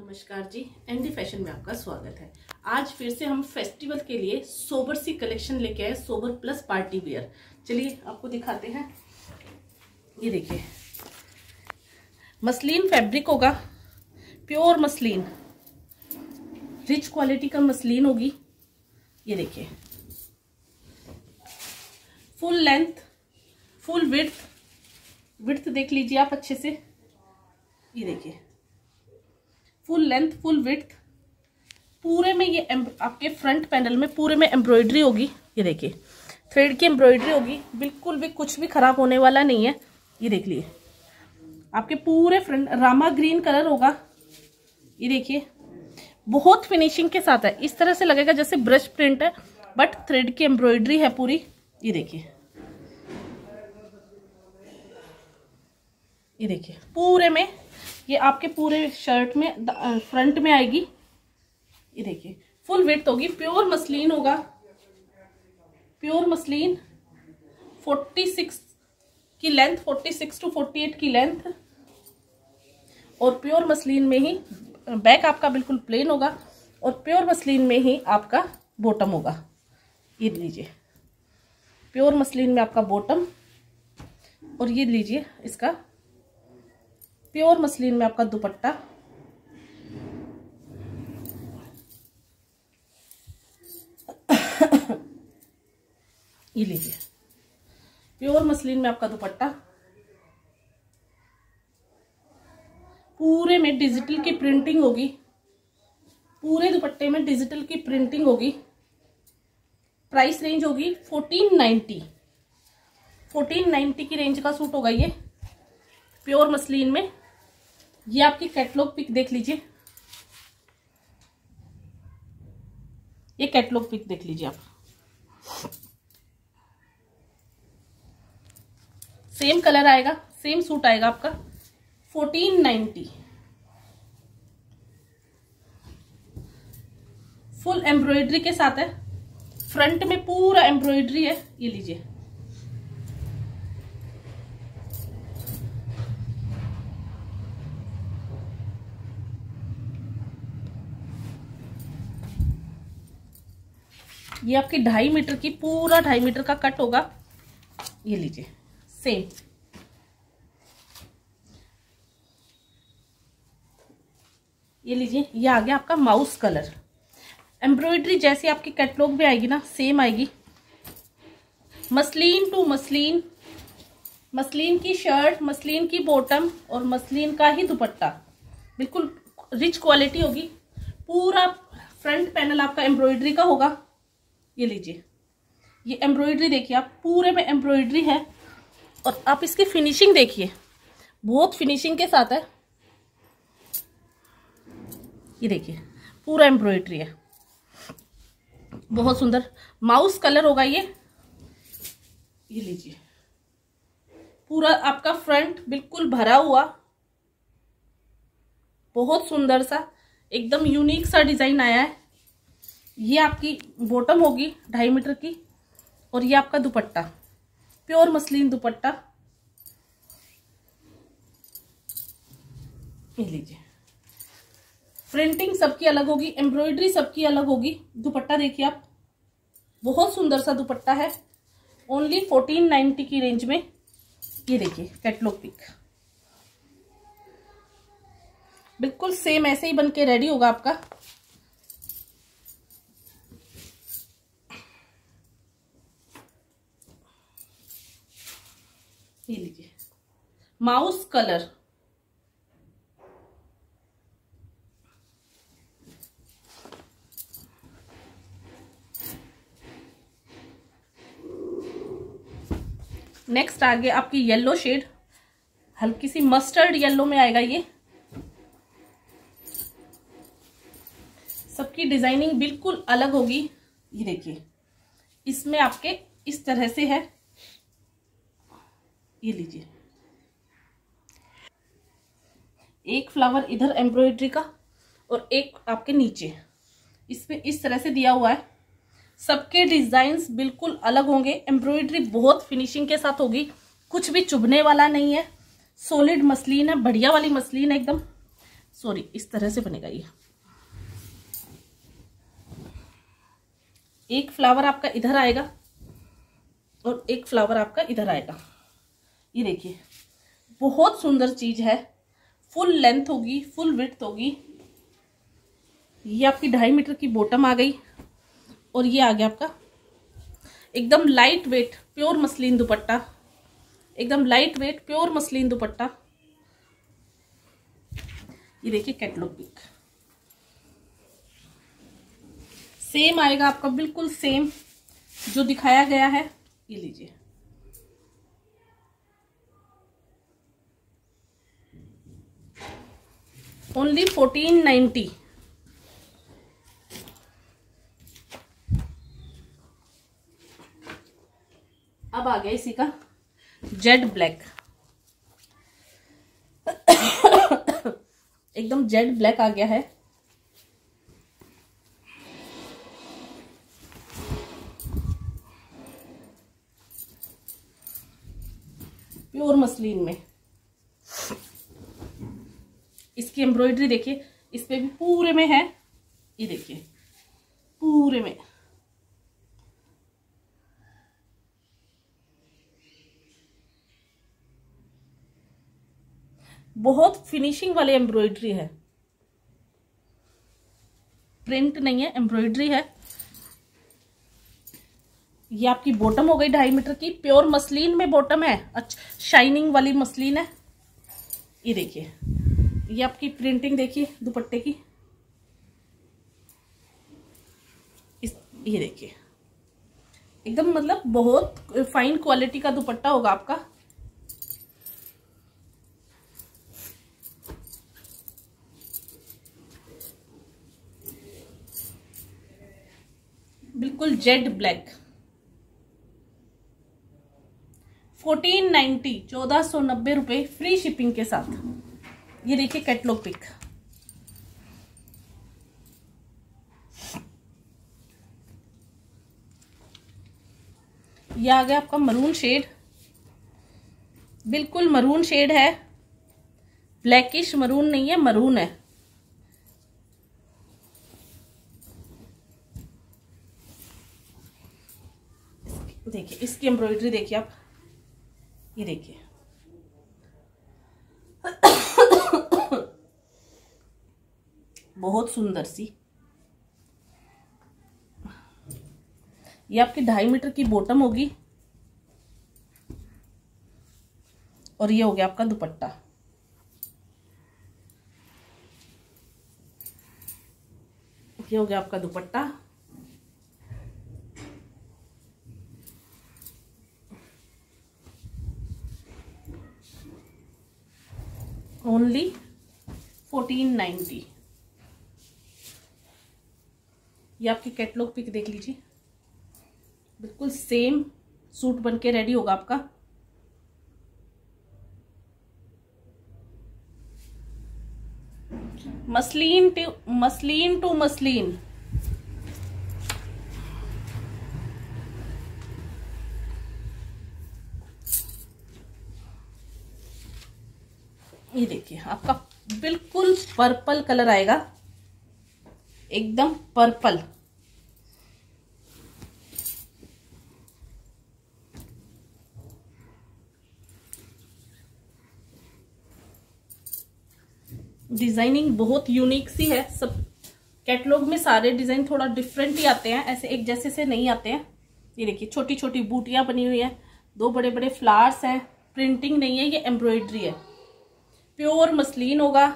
नमस्कार जी ND fashion में आपका स्वागत है। आज फिर से हम फेस्टिवल के लिए सोबर सी कलेक्शन लेके आए सोबर प्लस पार्टी वेयर चलिए, आपको दिखाते हैं। ये देखिए। मसलिन फैब्रिक होगा प्योर मसलिन। रिच क्वालिटी का मसलिन होगी। ये देखिए। Full length full width width देख लीजिए आप अच्छे से। ये देखिए। फुल लेंथ, फुल विड्थ पूरे में ये आपके फ्रंट पैनल में पूरे में एम्ब्रॉयडरी होगी। ये देखिए थ्रेड की एम्ब्रॉयडरी होगी। बिल्कुल भी कुछ भी खराब होने वाला नहीं है। ये देख लिए आपके पूरे फ्रंट रामा ग्रीन कलर होगा। ये देखिए, बहुत फिनिशिंग के साथ है। इस तरह से लगेगा जैसे ब्रश प्रिंट है बट थ्रेड की एम्ब्रॉयडरी है पूरी। ये देखिए ये देखिए, पूरे में ये आपके पूरे शर्ट में फ्रंट में आएगी। ये देखिए फुल वेट होगी प्योर मसलिन होगा। प्योर मसलिन 46 की लेंथ 46 टू 48 की लेंथ और प्योर मसलिन में ही बैक आपका बिल्कुल प्लेन होगा और प्योर मसलिन में ही आपका बॉटम होगा। ये लीजिए प्योर मसलिन में आपका बॉटम और ये लीजिए इसका प्योर मसलिन में आपका दुपट्टा। ये लीजिए। प्योर मसलिन में आपका दुपट्टा। पूरे में डिजिटल की प्रिंटिंग होगी। पूरे दुपट्टे में डिजिटल की प्रिंटिंग होगी। प्राइस रेंज होगी फोर्टीन नाइन्टी फोर्टीन नाइन्टी की रेंज का सूट होगा ये। प्योर मसलिन में। ये आपकी कैटलॉग पिक देख लीजिए। ये कैटलॉग पिक देख लीजिए आप। सेम कलर आएगा सेम सूट आएगा आपका। फोर्टीन नाइन्टी फुल एम्ब्रॉयडरी के साथ है। फ्रंट में पूरा एम्ब्रॉयडरी है। ये लीजिए। ये आपकी ढाई मीटर की, पूरा ढाई मीटर का कट होगा। ये लीजिए सेम ये लीजिए, ये आ गया आपका माउस कलर एम्ब्रॉयडरी जैसी आपकी कैटलॉग भी आएगी ना सेम आएगी। मसलिन टू मसलिन मसलिन की शर्ट मसलिन की बॉटम और मसलिन का ही दुपट्टा। बिल्कुल रिच क्वालिटी होगी। पूरा फ्रंट पैनल आपका एम्ब्रॉयडरी का होगा। ये लीजिए। ये एम्ब्रॉयडरी देखिए आप, पूरे में एम्ब्रॉयडरी है। और आप इसकी फिनिशिंग देखिए। बहुत फिनिशिंग के साथ है। ये देखिए, पूरा एम्ब्रॉयडरी है। बहुत सुंदर। माउस कलर होगा ये। ये लीजिए। पूरा आपका फ्रंट बिल्कुल भरा हुआ। बहुत सुंदर सा, एकदम यूनिक सा डिज़ाइन आया है। ये आपकी बॉटम होगी ढाई मीटर की और ये आपका दुपट्टा प्योर मसलिन दुपट्टा। ये लीजिए। प्रिंटिंग सबकी अलग होगी एम्ब्रॉयडरी सबकी अलग होगी। दुपट्टा देखिए आप, बहुत सुंदर सा दुपट्टा है। ओनली फोर्टीन नाइन्टी की रेंज में। ये देखिए कैटलॉग पिक बिल्कुल सेम ऐसे ही बन के रेडी होगा आपका ये लीजिए माउस कलर। नेक्स्ट आगे आपकी येलो शेड हल्की सी मस्टर्ड येलो में आएगा ये। सबकी डिज़ाइनिंग बिल्कुल अलग होगी। ये देखिए, इसमें आपके इस तरह से है। ये लीजिए। एक फ्लावर इधर एम्ब्रॉयडरी का और एक आपके नीचे। इसमें इस तरह से दिया हुआ है। सबके डिज़ाइन बिल्कुल अलग होंगे। एम्ब्रॉयडरी बहुत फिनिशिंग के साथ होगी। कुछ भी चुभने वाला नहीं है। सॉलिड मसलिन है, बढ़िया वाली मसलिन है एकदम। सॉरी इस तरह से बनेगा ये। एक फ्लावर आपका इधर आएगा और एक फ्लावर आपका इधर आएगा। ये देखिए, बहुत सुंदर चीज़ है। फुल लेंथ होगी फुल विथ होगी। ये आपकी ढाई मीटर की बॉटम आ गई और ये आ गया आपका एकदम light weight pure muslin dupatta. एकदम light weight pure muslin dupatta. ये देखिए कैटलॉग पिक सेम आएगा आपका, बिल्कुल सेम जो दिखाया गया है, ये लीजिए। ओनली फोर्टीन नाइन्टी अब आ गया इसी का जेड ब्लैक। एकदम जेड ब्लैक आ गया है। प्योर मसलिन में। इसकी एम्ब्रॉयडरी देखिए, इस पे भी पूरे में है। ये देखिए, पूरे में। बहुत फिनिशिंग वाली एम्ब्रॉयडरी है। प्रिंट नहीं है एम्ब्रॉयडरी है। ये आपकी बॉटम हो गई ढाई मीटर की। प्योर मसलिन में बॉटम है। अच्छा शाइनिंग वाली मसलिन है। ये देखिए ये आपकी प्रिंटिंग देखिए, दुपट्टे की। इस, ये देखिए। एकदम मतलब बहुत फाइन क्वालिटी का दुपट्टा होगा आपका। बिल्कुल जेड ब्लैक। फोर्टीन नाइन्टी, चौदह सौ नब्बे रुपये फ्री शिपिंग के साथ। ये देखिए कैटलॉग पिक। आ गया आपका मरून शेड बिल्कुल मरून शेड है। ब्लैकिश मरून नहीं है मरून है। देखिए, इसकी एम्ब्रॉयडरी देखिए आप। ये देखिए। बहुत सुंदर सी। ये आपकी ढाई मीटर की बॉटम होगी। और ये हो गया आपका दुपट्टा। ये हो गया आपका दुपट्टा। ओनली फोर्टीन नाइन्टी ये आपकी कैटलॉग पिक देख लीजिए। बिल्कुल सेम सूट बन के रेडी होगा आपका। Muslin to muslin to muslin. ये देखिए, आपका बिल्कुल पर्पल कलर आएगा। एकदम पर्पल डिज़ाइनिंग बहुत यूनिक सी है। सब कैटलॉग में सारे डिज़ाइन थोड़ा डिफरेंट ही आते हैं, ऐसे एक जैसे से नहीं आते हैं। ये देखिए छोटी छोटी बूटियाँ बनी हुई है, दो बड़े बड़े फ्लावर्स हैं प्रिंटिंग नहीं है, ये एम्ब्रॉयडरी है। प्योर मसलिन होगा।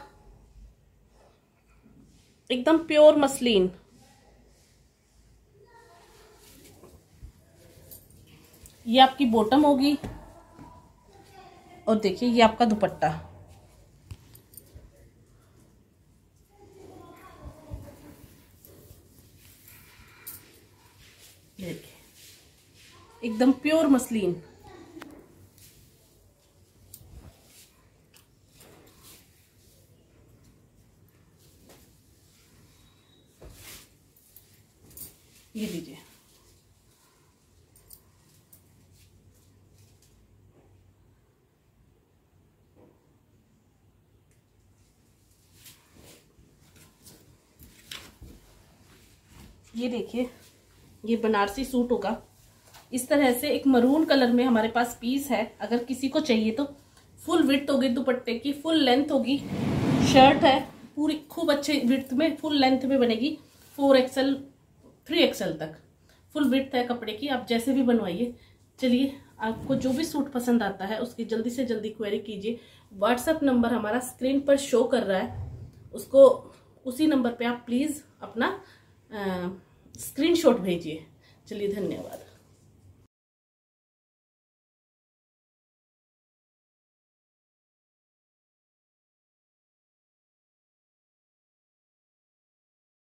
एकदम प्योर मसलिन ये आपकी बॉटम होगी। और देखिए, ये आपका दुपट्टा। एकदम प्योर मसलिन। ये लीजिए। ये देखिए ये बनारसी सूट होगा। इस तरह से एक मरून कलर में हमारे पास पीस है। अगर किसी को चाहिए तो फुल विथ होगी दुपट्टे की फुल लेंथ होगी। शर्ट है, पूरी खूब अच्छे विथ में फुल लेंथ में बनेगी। फोर एक्सएल थ्री एक्सएल तक। फुल विथ है कपड़े की, आप जैसे भी बनवाइए। चलिए, आपको जो भी सूट पसंद आता है, उसकी जल्दी से जल्दी क्वेरी कीजिए। व्हाट्सएप नंबर हमारा स्क्रीन पर शो कर रहा है। उसको, उसी नंबर पे आप प्लीज़ अपना स्क्रीनशॉट भेजिए। चलिए, धन्यवाद।